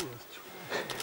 Ooh, that's